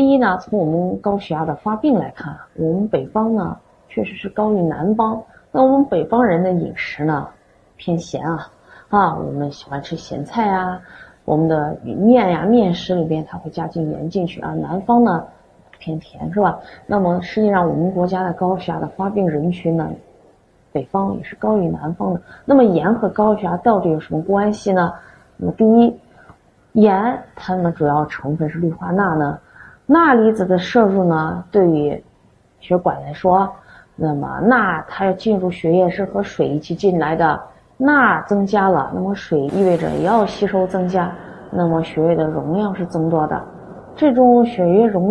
第一呢，从我们高血压的发病来看，我们北方呢确实是高于南方。那我们北方人的饮食呢偏咸啊啊，我们喜欢吃咸菜啊，我们的面呀面食里边它会加进盐进去啊。南方呢偏甜是吧？那么实际上我们国家的高血压的发病人群呢，北方也是高于南方的。那么盐和高血压到底有什么关系呢？那么第一，盐它们主要成分是氯化钠呢。钠离子的摄入呢，对于血管来说，那么钠它要进入血液是和水一起进来的，钠增加了，那么水意味着也要吸收增加，那么血液的容量是增多的，这种血液容量。